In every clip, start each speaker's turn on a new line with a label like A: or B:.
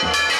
A: Thank you.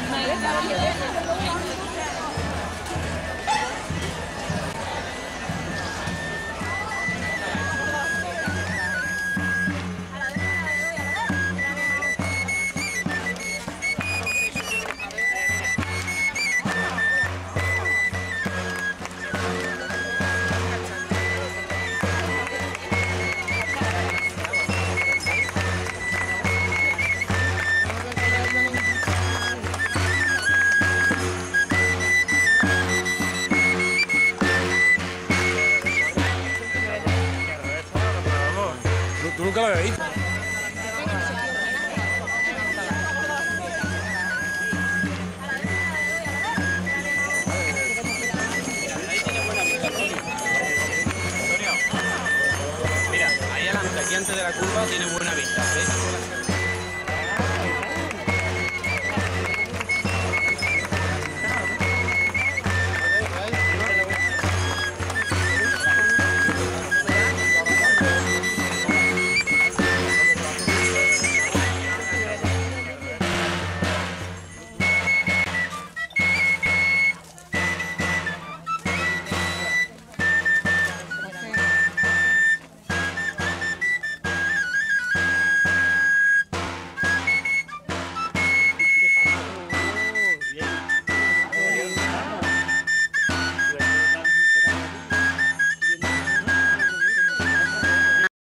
A: Me